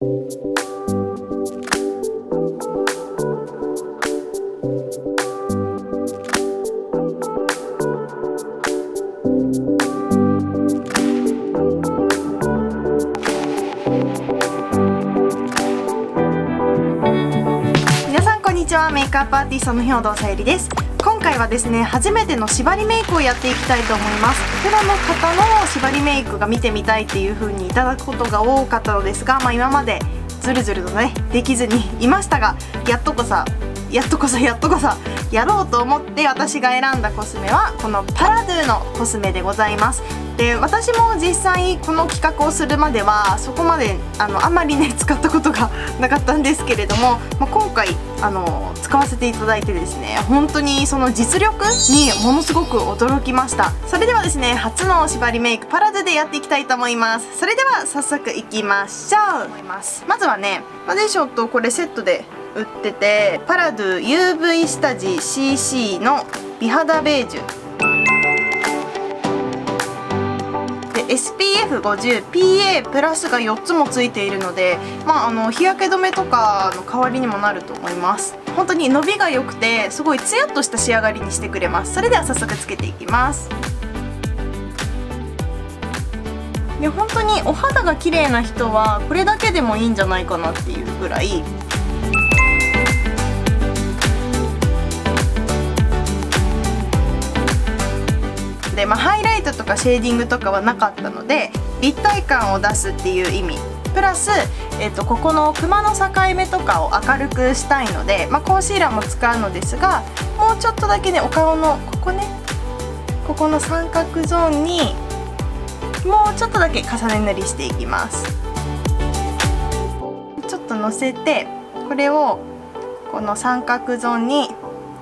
皆さんこんにちは。メイクアップアーティストの兵藤さゆりです。今回はですね初めての縛りメイクをやっていきたいと思います。プロの方の縛りメイクが見てみたいっていう風にいただくことが多かったのですが、まあ、今までずるずるとねできずにいましたがやっとこさやっとこそやっとこそ。やろうと思って私が選んだコスメはこのパラドゥのコスメでございます。で私も実際この企画をするまではそこまであのあまりね 使ったことがなかったんですけれども、まあ、今回あの使わせていただいてですね本当にその実力にものすごく驚きました。それではですね初の縛りメイクパラドゥでやっていきたいと思います。それでは早速いきましょう。まずはねファンデーションとこれセットで売っててパラドゥ UV 下地 CC の美肌ベージュ。で SPF50PA プラスが4つもついているので、まあ、あの日焼け止めとかの代わりにもなると思います。本当に伸びが良くてすごいツヤっとした仕上がりにしてくれます。それでは早速つけていきます。で本当にお肌が綺麗な人はこれだけでもいいんじゃないかなっていうぐらいで、まあ、ハイライトとかシェーディングとかはなかったので立体感を出すっていう意味。プラス、えーと、ここのクマの境目とかを明るくしたいので、まあ、コンシーラーも使うのですがもうちょっとだけねお顔のここねここの三角ゾーンにもうちょっとだけ重ね塗りしていきます。ちょっとのせてこれをこの三角ゾーンに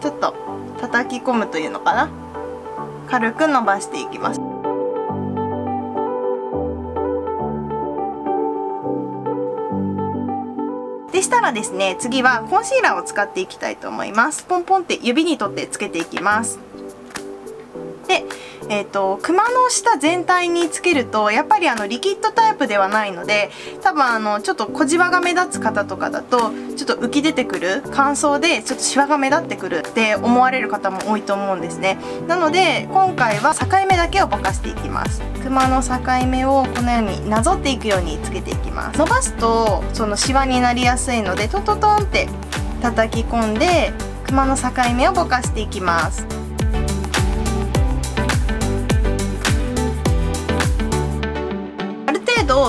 ちょっと叩き込むというのかな。軽く伸ばしていきます。でしたらですね次はコンシーラーを使っていきたいと思います。ポンポンって指に取ってつけていきます。でえーと、熊の下全体につけるとやっぱりあのリキッドタイプではないので多分あのちょっと小じわが目立つ方とかだとちょっと浮き出てくる乾燥でちょっとシワが目立ってくるって思われる方も多いと思うんですね。なので今回は境目だけをぼかしていきます。熊の境目をこのようになぞっていくようにつけていきます。伸ばすとそのシワになりやすいのでトントントンって叩き込んで熊の境目をぼかしていきます。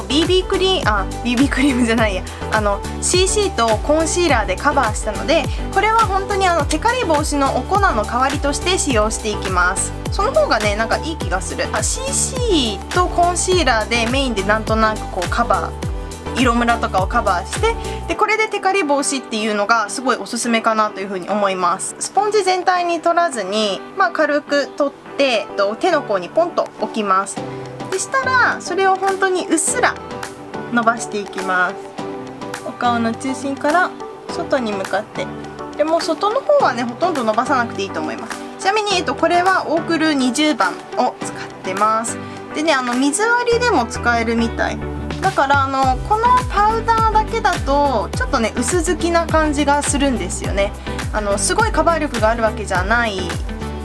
BB クリームあ BB クリームじゃないや。あの CC とコンシーラーでカバーしたのでこれは本当にあのテカリ防止のお粉の代わりとして使用していきます。その方がねなんかいい気がする。あ CC とコンシーラーでメインでなんとなくこうカバー色ムラとかをカバーしてでこれでテカリ防止っていうのがすごいおすすめかなというふうに思います。スポンジ全体に取らずに、まあ、軽く取って手の甲にポンと置きます。でしたらそれを本当にうっすら伸ばしていきます。お顔の中心から外に向かってでも外の方はねほとんど伸ばさなくていいと思います。ちなみに、えっと、これはオークル20番を使ってます。でねあの水割りでも使えるみたい。だからあのこのパウダーだけだとちょっとね薄付きな感じがするんですよね。あのすごいカバー力があるわけじゃない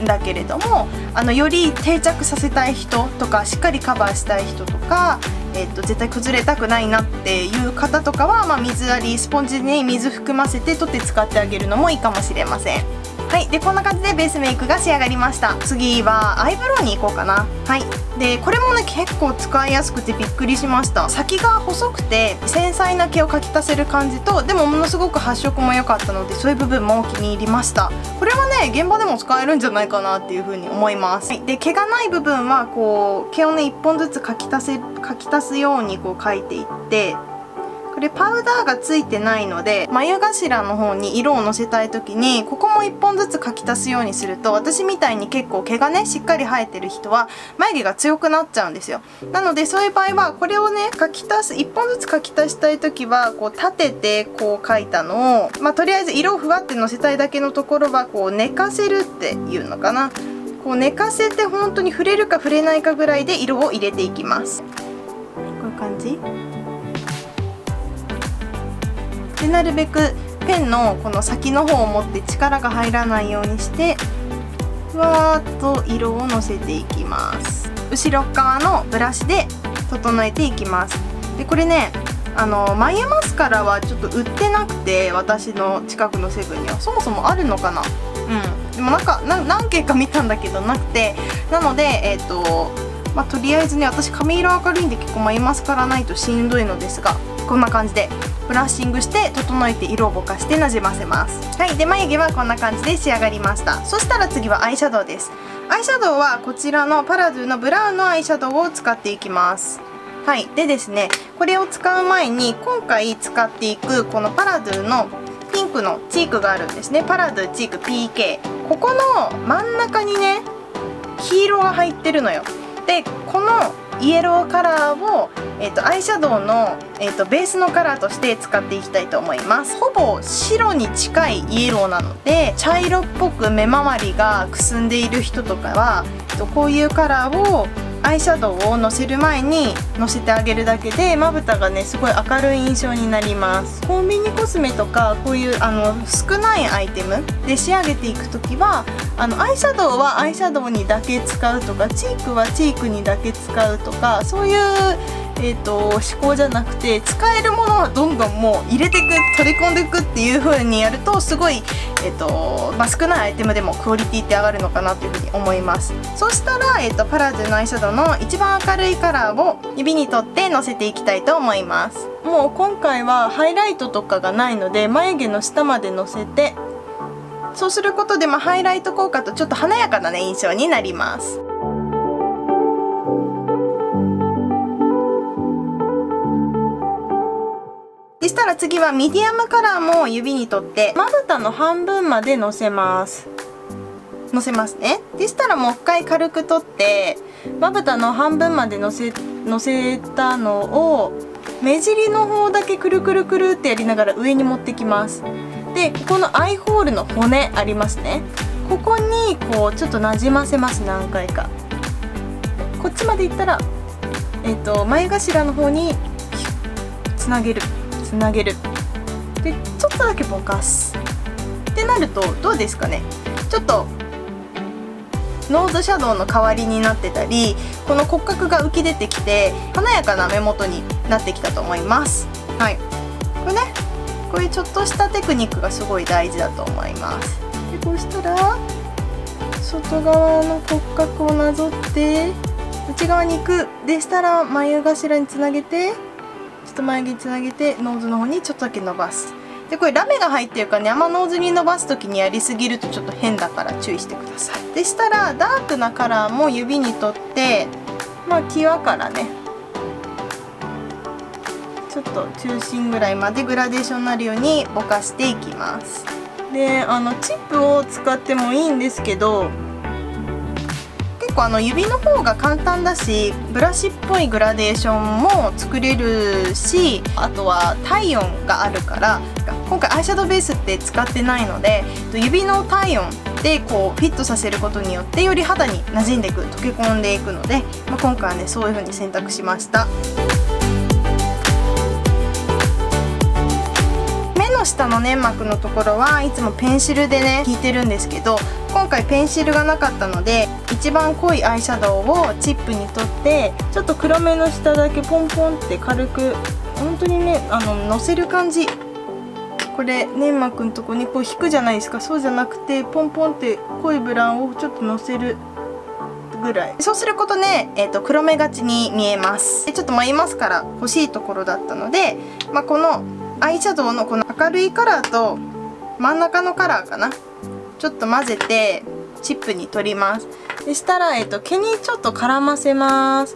だけれどもあのより定着させたい人とかしっかりカバーしたい人とか、えーと、絶対崩れたくないなっていう方とかは、まあ、水ありスポンジに水含ませて取って使ってあげるのもいいかもしれません。はいでこんな感じでベースメイクが仕上がりました。次はアイブロウに行こうかな。はい。でこれもね結構使いやすくてびっくりしました。先が細くて繊細な毛を描き足せる感じとでもものすごく発色も良かったのでそういう部分も気に入りました。これはね現場でも使えるんじゃないかなっていう風に思います、はい、で毛がない部分はこう毛をね1本ずつ描き足せ描き足すようにこう描いていってれパウダーがついてないので眉頭の方に色をのせたい時にここも1本ずつ描き足すようにすると私みたいに結構毛がねしっかり生えてる人は眉毛が強くなっちゃうんですよ。なのでそういう場合はこれをね描き足す1本ずつ描き足したい時はこう立ててこう描いたのをまあとりあえず色をふわってのせたいだけのところはこう寝かせるっていうのかな。こう寝かせて本当に触れるか触れないかぐらいで色を入れていきます。こういう感じ？でなるべくペンのこの先の方を持って力が入らないようにしてふわーっと色をのせていきます。後ろ側のブラシで整えていきます。でこれねあの眉マスカラはちょっと売ってなくて私の近くのセブンには。そもそもあるのかな？うん。でもなんか何件か見たんだけどなくて。なのでえっ、ー、とまあ、とりあえずね私髪色明るいんで結構眉マスカラないとしんどいのですがこんな感じでブラッシングして整えて色をぼかしてなじませます。はいで眉毛はこんな感じで仕上がりました。そしたら次はアイシャドウです。アイシャドウはこちらのパラドゥのブラウンのアイシャドウを使っていきます。はいでですねこれを使う前に今回使っていくこのパラドゥのピンクのチークがあるんですね。パラドゥチーク PK ここの真ん中にね黄色が入ってるのよ。でこのイエローカラーを、えーと、アイシャドウの、えーと、ベースのカラーとして使っていきたいと思います。ほぼ白に近いイエローなので茶色っぽく目周りがくすんでいる人とかは、えーとこういうカラーをアイシャドウをのせる前にのせてあげるだけでまぶたがねすごい明るい印象になります。コンビニコスメとかこういうあの少ないアイテムで仕上げていく時はあのアイシャドウはアイシャドウにだけ使うとかチークはチークにだけ使うとかそういうえーと、思考じゃなくて使えるものはどんどんもう入れていく取り込んでいくっていう風にやるとすごい、えーとまあ、少ないアイテムでもクオリティって上がるのかなという風に思います。そしたら、えーと、パラジュのアイシャドウの一番明るいカラーを指に取ってのせていきたいと思います。もう今回はハイライトとかがないので眉毛の下までのせてそうすることで、まあ、ハイライト効果とちょっと華やかな、ね、印象になります。でしたら次はミディアムカラーも指に取ってまぶたの半分までのせます。のせますね。でしたらもう一回軽く取ってまぶたの半分までのせのせたのを目尻の方だけくるくるくるってやりながら上に持ってきます。でここのアイホールの骨ありますね。ここにこうちょっとなじませます何回か。こっちまでいったらえっ、ー、と前頭の方につなげる。つなげる。でちょっとだけぼかす。ってなるとどうですかね。ちょっとノーズシャドウの代わりになってたりこの骨格が浮き出てきて華やかな目元になってきたと思います。はい。これねこういうちょっとしたテクニックがすごい大事だと思います。でこうしたら外側の骨格をなぞって内側に行く。でしたら眉頭につなげてっと眉毛つなげてノーズの方にちょっとだけ伸ばす。でこれラメが入ってるからねあんまノーズに伸ばす時にやりすぎるとちょっと変だから注意してください。でしたらダークなカラーも指に取ってまあ際からねちょっと中心ぐらいまでグラデーションになるようにぼかしていきます。であのチップを使ってもいいんですけど結構あの指の方が簡単だしブラシっぽいグラデーションも作れるしあとは体温があるから今回アイシャドウベースって使ってないので指の体温でこうフィットさせることによってより肌に馴染んでいく溶け込んでいくので、まあ、今回はねそういう風に選択しました。目の下の粘膜のところはいつもペンシルでね引いてるんですけど今回ペンシルがなかったので一番濃いアイシャドウをチップに取ってちょっと黒目の下だけポンポンって軽く本当にねあののせる感じ。これ粘膜のとこにこう引くじゃないですか。そうじゃなくてポンポンって濃いブラウンをちょっとのせるぐらい。そうすることね、えーと、黒目がちに見えます。でちょっと眉マスカラ欲しいところだったので、まあ、このアイシャドウのこの明るいカラーと真ん中のカラーかな。ちょっと混ぜてチップに取ります。でしたら、えっと、毛にちょっと絡ませます。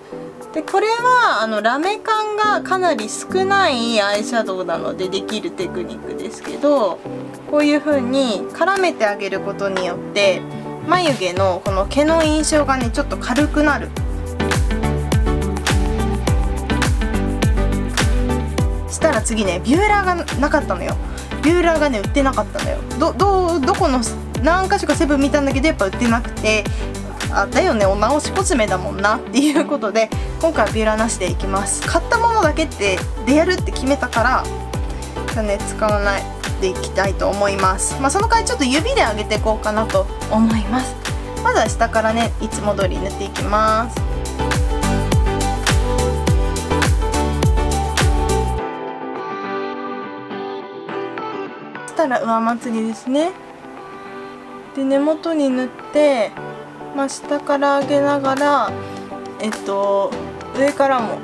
でこれはあのラメ感がかなり少ないアイシャドウなのでできるテクニックですけどこういう風に絡めてあげることによって眉毛のこの毛の印象がねちょっと軽くなる。したら次ねビューラーがなかったのよ。ビューラーがね売ってなかったのよ。どどどこの何箇所かセブン見たんだけどやっぱ売ってなくてあだよねお直しコスメだもんなっていうことで今回はビューラーなしでいきます。買ったものだけってでやるって決めたからじゃね使わないでいきたいと思います。まあその代わりちょっと指で上げていこうかなと思います。まずは下からねいつも通り塗っていきます。したら上まつりですね。で根元に塗ってまあ、下から上げながらえっと上からも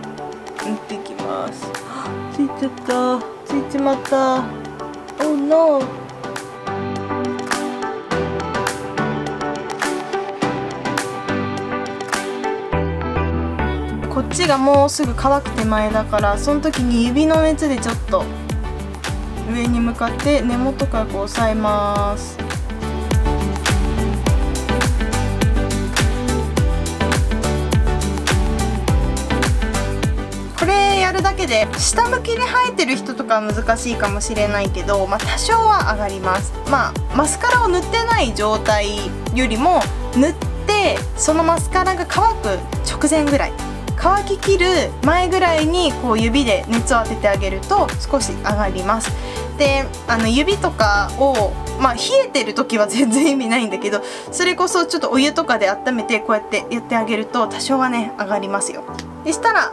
塗っていきます。ついちゃった。ついちまった。Oh no こっちがもうすぐ乾く手前だからその時に指の熱でちょっと上に向かって根元からこう押さえまするだけで下向きに生えてる人とか難しいかもしれないけど、まあ、多少は上がります。まあマスカラを塗ってない状態よりも塗ってそのマスカラが乾く直前ぐらい。乾ききる前ぐらいにこう指で熱を当ててあげると少し上がります。であの指とかをまあ冷えてる時は全然意味ないんだけどそれこそちょっとお湯とかで温めてこうやってやってあげると多少はね上がりますよ。でしたら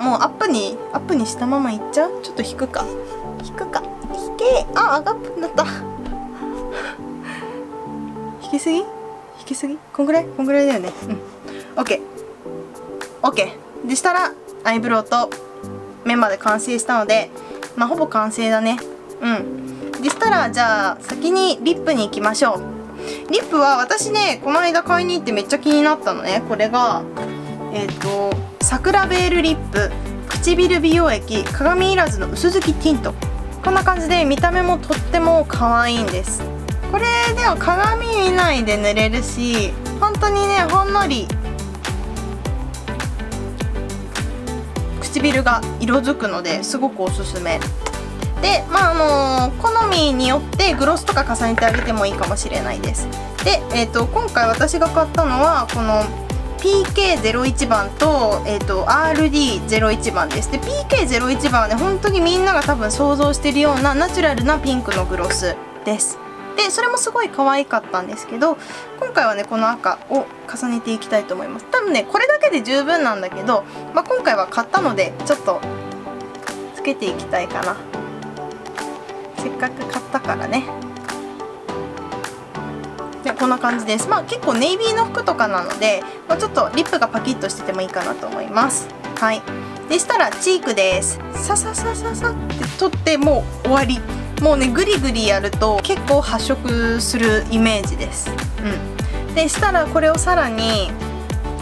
もうアップにアップにしたままいっちゃう？ちょっと引くか。引くか。引け。あアップになった。引きすぎ？引きすぎ？こんぐらい？こんぐらいだよね。うん。OKOK、OK OK、でしたらアイブロウと目まで完成したのでまあほぼ完成だね。うん。でしたらじゃあ先にリップに行きましょう。リップは私ねこの間買いに行ってめっちゃ気になったのね。これがえっ、ー、と桜ベールリップ唇美容液鏡いらずの薄付きティント。こんな感じで見た目もとっても可愛いんです。これでは鏡見ないで塗れるし本当にねほんのり唇が色づくのですごくおすすめ。でまああのー、好みによってグロスとか重ねてあげてもいいかもしれないです。で、えーと今回私が買ったのはこの PK01 番と,、えーと、RD01 番です。で PK01 番はね本当にみんなが多分想像してるようなナチュラルなピンクのグロスです。でそれもすごい可愛かったんですけど今回はねこの赤を重ねていきたいと思います。多分ねこれだけで十分なんだけど、まあ、今回は買ったのでちょっとつけていきたいかな。せっかく買ったからね。でこんな感じです。まあ結構ネイビーの服とかなので、まあ、ちょっとリップがパキッとしててもいいかなと思います。はい。でしたらチークです。さささささって取ってもう終わり。もうねグリグリやると結構発色するイメージです。うん。でしたらこれをさらに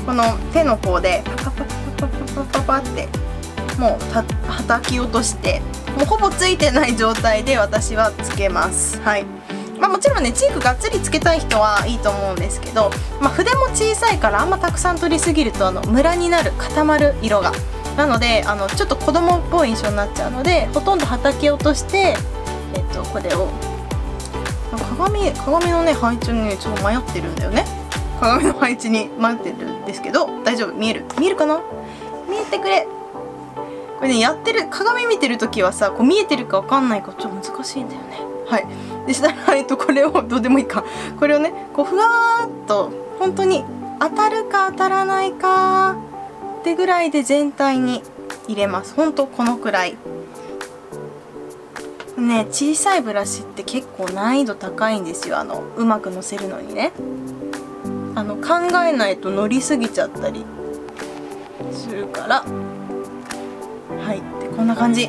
この手の方でパパパパパパパパってもうたたき落としてもうほぼついてない状態で私はつけます。はい。まあ、もちろんねチークがっつりつけたい人はいいと思うんですけど、まあ、筆も小さいからあんまたくさん取りすぎるとあのムラになる固まる色が。なのであのちょっと子供っぽい印象になっちゃうのでほとんどはたき落として、えっと、これを。鏡鏡のね配置にねちょっと迷ってるんだよね。鏡の配置に迷ってるんですけど大丈夫。見える。見えるかな？見えてくれ。これねやってる鏡見てる時はさこう見えてるか分かんないかちょっと難しいんだよね。はい。でしたら、えっと、これをどうでもいいか。これをねこうふわーっと本当に当たるか当たらないかってぐらいで全体に入れます。ほんとこのくらい。ね小さいブラシって結構難易度高いんですよ。あのうまくのせるのにね。あの考えないと乗りすぎちゃったりするから。はい。でこんな感じ。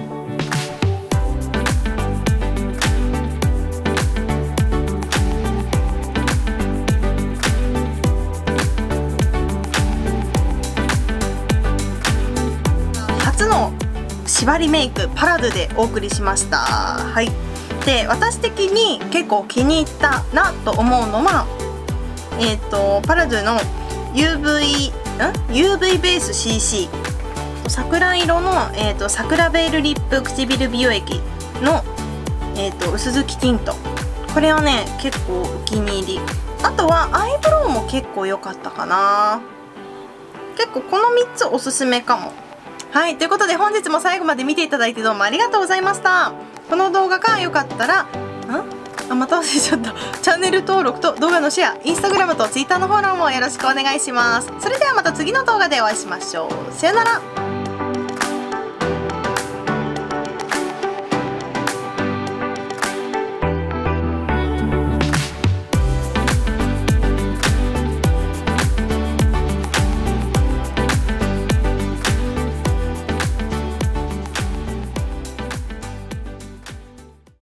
縛りメイクパラドゥでお送りしました。はい。で私的に結構気に入ったなと思うのはえっ、ー、とパラドゥの UV ん？UV ベース CC 桜色の、えーと、桜ベールリップ唇美容液の、えーと、薄付きティント。これはね結構お気に入り。あとはアイブロウも結構良かったかな。結構この3つおすすめかも。はいということで本日も最後まで見ていただいてどうもありがとうございました。この動画が良かったらんあまた忘れちゃった。チャンネル登録と動画のシェアインスタグラムとツイッターのフォローもよろしくお願いします。それではまた次の動画でお会いしましょう。さよなら。